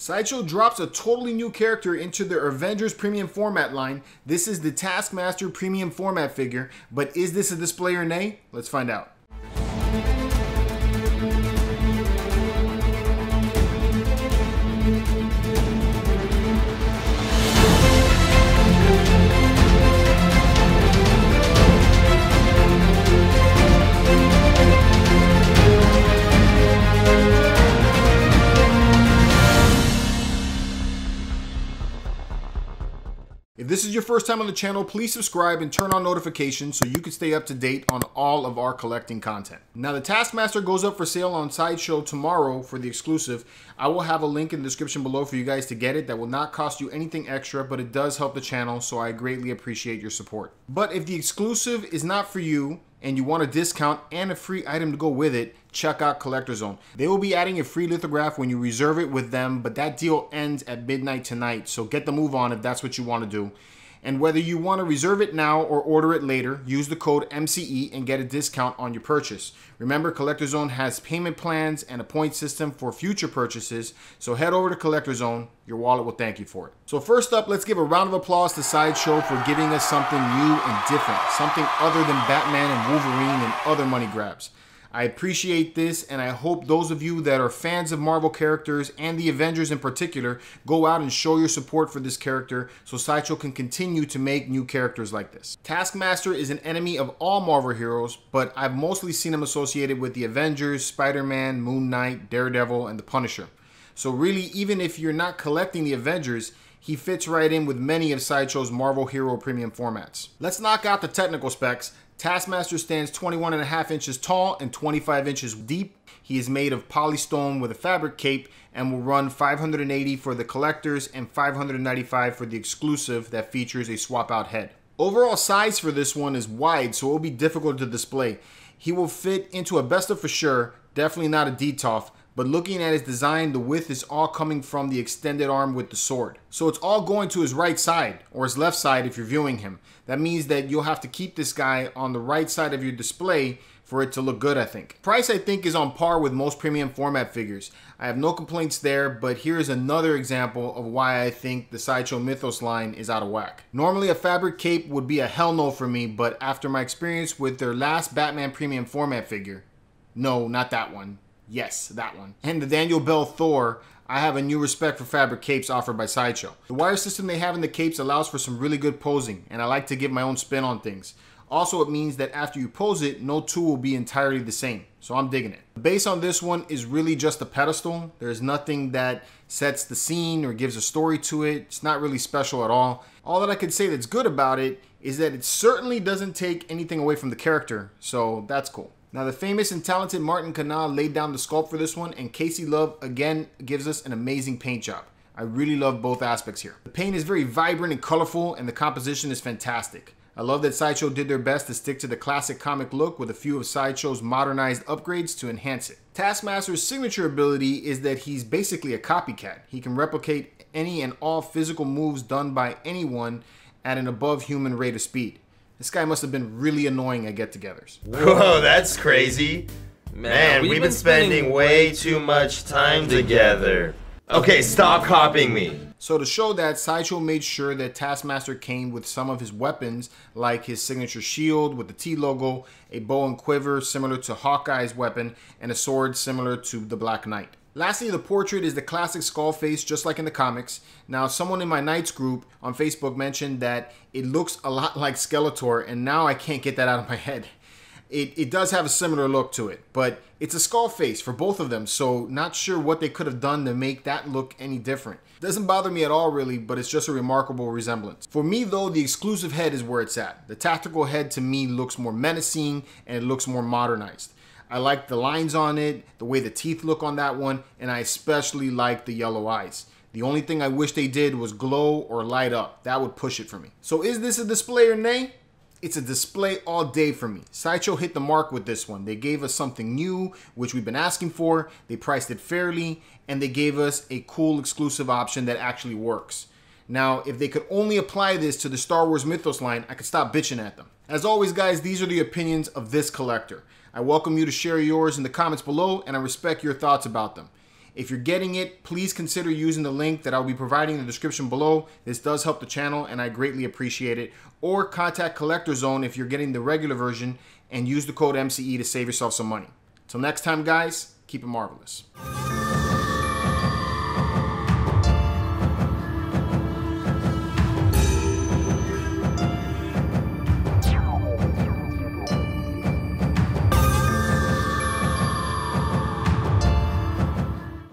Sideshow drops a totally new character into their Avengers Premium Format line. This is the Taskmaster Premium Format figure, but is this a display or nay? Let's find out. If this is your first time on the channel, please subscribe and turn on notifications so you can stay up to date on all of our collecting content. Now the Taskmaster goes up for sale on Sideshow tomorrow for the exclusive. I will have a link in the description below for you guys to get it. That will not cost you anything extra, but it does help the channel, so I greatly appreciate your support. But if the exclusive is not for you, and you want a discount and a free item to go with it, check out CollectorZown. They will be adding a free lithograph when you reserve it with them, but that deal ends at midnight tonight. So get the move on if that's what you want to do. And whether you want to reserve it now or order it later, use the code MCE and get a discount on your purchase. Remember, CollectorZown has payment plans and a point system for future purchases, so head over to CollectorZown. Your wallet will thank you for it. So first up, let's give a round of applause to Sideshow for giving us something new and different, something other than Batman and Wolverine and other money grabs. I appreciate this, and I hope those of you that are fans of Marvel characters and the Avengers in particular go out and show your support for this character so Sideshow can continue to make new characters like this. Taskmaster is an enemy of all Marvel heroes, but I've mostly seen him associated with the Avengers, Spider-Man, Moon Knight, Daredevil, and the Punisher. So really, even if you're not collecting the Avengers, he fits right in with many of Sideshow's Marvel Hero Premium formats. Let's knock out the technical specs. Taskmaster stands 21 and a half inches tall and 25 inches deep. He is made of polystone with a fabric cape and will run 580 for the collectors and 595 for the exclusive that features a swap out head. Overall size for this one is wide, so it will be difficult to display. He will fit into a Besta for sure, definitely not a Detolf, but looking at his design, the width is all coming from the extended arm with the sword. So it's all going to his right side, or his left side if you're viewing him. That means that you'll have to keep this guy on the right side of your display for it to look good, I think. Price, I think, is on par with most premium format figures. I have no complaints there, but here's another example of why I think the Sideshow Mythos line is out of whack. Normally, a fabric cape would be a hell no for me, but after my experience with their last Batman premium format figure, no, not that one, Yes, that one. And the Daniel Bell Thor, I have a new respect for fabric capes offered by Sideshow. The wire system they have in the capes allows for some really good posing, and I like to give my own spin on things. Also, it means that after you pose it, no two will be entirely the same. So I'm digging it. The base on this one is really just a pedestal. There's nothing that sets the scene or gives a story to it. It's not really special at all. All that I could say that's good about it is that it certainly doesn't take anything away from the character. So that's cool. Now, the famous and talented Martin Canale laid down the sculpt for this one, and Casey Love again gives us an amazing paint job. I really love both aspects here. The paint is very vibrant and colorful, and the composition is fantastic. I love that Sideshow did their best to stick to the classic comic look with a few of Sideshow's modernized upgrades to enhance it. Taskmaster's signature ability is that he's basically a copycat. He can replicate any and all physical moves done by anyone at an above human rate of speed. This guy must have been really annoying at get-togethers. Whoa, that's crazy. Man, we've, been spending way too much time together. Okay, stop copying me. So to show that, Sideshow made sure that Taskmaster came with some of his weapons, like his signature shield with the T logo, a bow and quiver similar to Hawkeye's weapon, and a sword similar to the Black Knight. Lastly, the portrait is the classic skull face, just like in the comics. Now, someone in my Knights group on Facebook mentioned that it looks a lot like Skeletor, and now I can't get that out of my head. It, it does have a similar look to it, but it's a skull face for both of them, so not sure what they could have done to make that look any different. Doesn't bother me at all really, but it's just a remarkable resemblance. For me though, the exclusive head is where it's at. The tactical head to me looks more menacing and it looks more modernized. I like the lines on it, the way the teeth look on that one, and I especially like the yellow eyes. The only thing I wish they did was glow or light up. That would push it for me. So is this a display or nay? It's a display all day for me. Sideshow hit the mark with this one. They gave us something new, which we've been asking for. They priced it fairly, and they gave us a cool exclusive option that actually works. Now, if they could only apply this to the Star Wars Mythos line, I could stop bitching at them. As always, guys, these are the opinions of this collector. I welcome you to share yours in the comments below, and I respect your thoughts about them. If you're getting it, please consider using the link that I'll be providing in the description below. This does help the channel and I greatly appreciate it. Or contact CollectorZown if you're getting the regular version and use the code MCE to save yourself some money. Till next time, guys, keep it marvelous.